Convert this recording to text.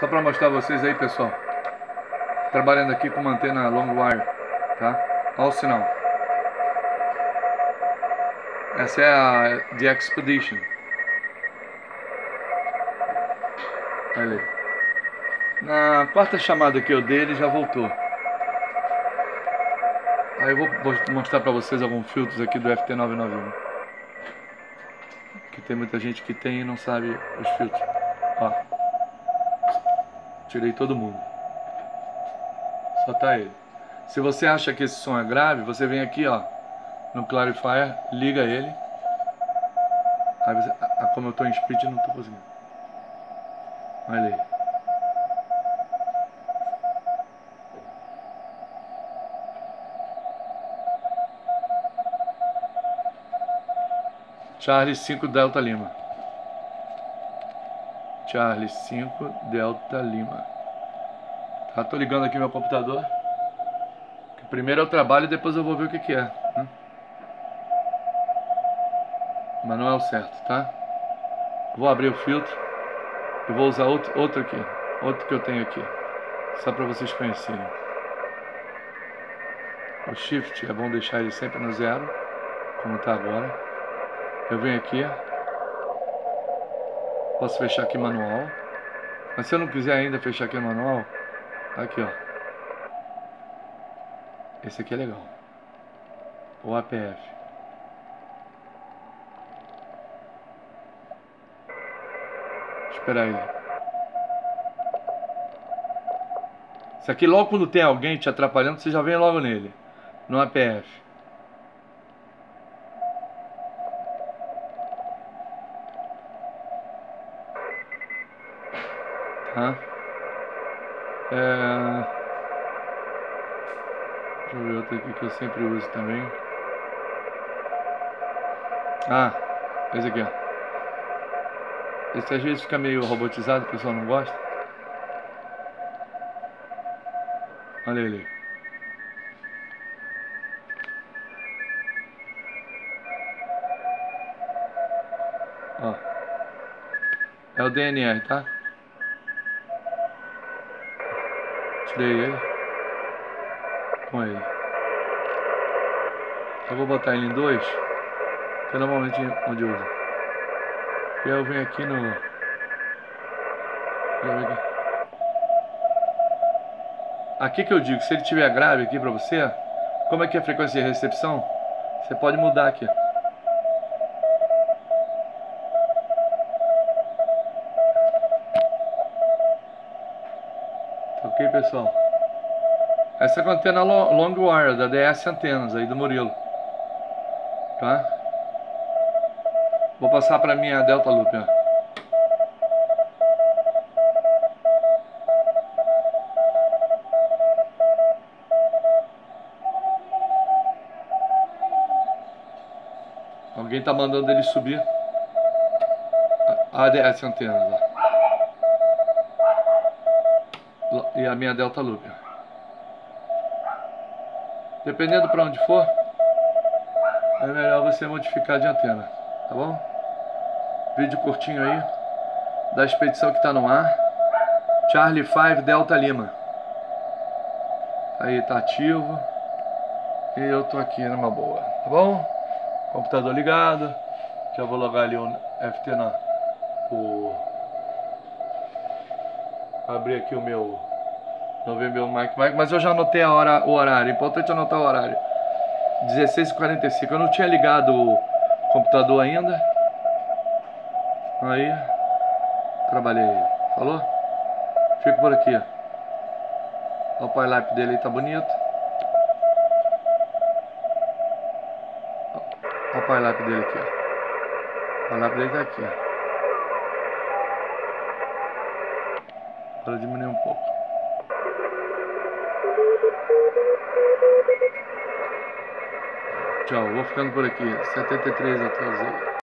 Só para mostrar vocês aí, pessoal. Trabalhando aqui com uma antena long wire, tá? Olha o sinal. Essa é a The Expedition. Olha ali. Na quarta chamada que eu dei, ele já voltou. Aí eu vou mostrar para vocês alguns filtros aqui do FT991. Que tem muita gente que tem e não sabe os filtros. Ó. Tirei todo mundo. Só tá ele. Se você acha que esse som é grave, você vem aqui, ó, no Clarifier, liga ele. Aí você, como eu tô em split, não tô conseguindo. Olha aí. Charlie 5 Delta Lima. Charlie 5 Delta Lima. Tá, tô ligando aqui meu computador. Primeiro é o trabalho e depois eu vou ver o que, que é. Né? Mas não é o certo, tá? Vou abrir o filtro e vou usar outro, outro aqui. Outro que eu tenho aqui. Só para vocês conhecerem. O Shift é bom deixar ele sempre no zero, como está agora. Eu venho aqui, Posso fechar aqui manual. Mas se eu não quiser ainda fechar aqui manual, aqui ó. Esse aqui é legal. O APF. Espera aí. Isso aqui logo quando tem alguém te atrapalhando, você já vem logo nele. No APF. Tá? É... Deixa eu ver outro aqui que eu sempre uso também. Ah, esse aqui, ó. Esse às vezes fica meio robotizado, o pessoal não gosta. Olha ele. Ó. É o DNR, tá? Tirei ele. Com ele. Eu vou botar ele em dois. Que é normalmente onde uso. E eu venho aqui no... Aqui. aqui que eu digo, se ele tiver grave aqui pra você, como é que é a frequência de recepção? Você pode mudar aqui. Pessoal? Essa é a antena long wire da DS Antenas aí do Murilo. Tá? Vou passar para minha Delta Loop, ó. Alguém tá mandando ele subir. A ADS antenas, ó. E a minha Delta Loop. Dependendo para onde for, é melhor você modificar de antena, tá bom? Vídeo curtinho aí da expedição que está no ar. Charlie 5 Delta Lima. Aí tá ativo. E eu tô aqui numa boa, tá bom? Computador ligado. Já vou logar ali o FT na o abrir aqui o meu não ver meu Mike Mike, mas eu já anotei a hora, o horário. Importante anotar o horário. 16h45. Eu não tinha ligado o computador ainda. Aí, trabalhei. Falou? Fico por aqui. O pai dele aí tá bonito. O pai dele aqui, ó. O pai dele tá aqui, ó. Para diminuir um pouco. Tchau, vou ficando por aqui. 73 atrasei.